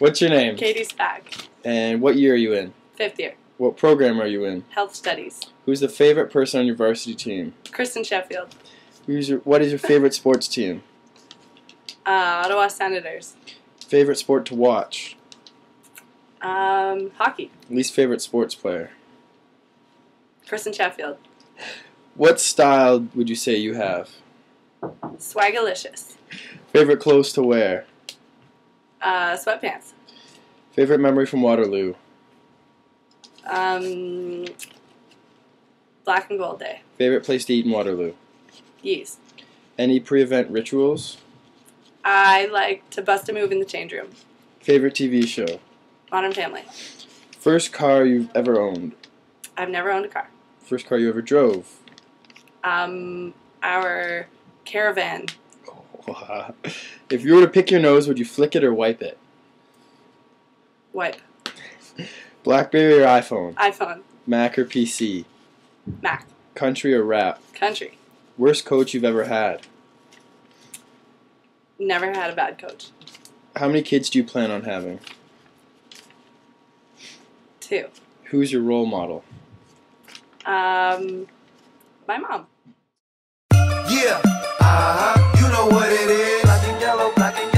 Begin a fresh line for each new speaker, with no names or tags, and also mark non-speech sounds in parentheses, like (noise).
What's your name?
Katie Spack,
And what year are you in?
fifth year,
What program are you in?
health studies.
Who's the favorite person on your varsity team?
Kristen Sheffield,
Who's your, what is your favorite sports team? (laughs)
uh, Ottawa Senators,
Favorite sport to watch?
um, hockey.
Least favorite sports player?
Kristen Sheffield,
What style would you say you have?
Swagalicious,
Favorite clothes to wear?
Uh, sweatpants.
Favorite memory from Waterloo?
Um, black and gold day.
Favorite place to eat in Waterloo?
Yeast.
Any pre-event rituals?
I like to bust a move in the change room.
Favorite TV show?
Modern Family.
First car you've ever owned?
I've never owned a car.
First car you ever drove?
Um, our caravan.
If you were to pick your nose, would you flick it or wipe it?
Wipe.
Blackberry or iPhone?
iPhone.
Mac or PC?
Mac.
Country or rap?
Country.
Worst coach you've ever had?
Never had a bad coach.
How many kids do you plan on having?
Two.
Who's your role model?
Um, my mom. Black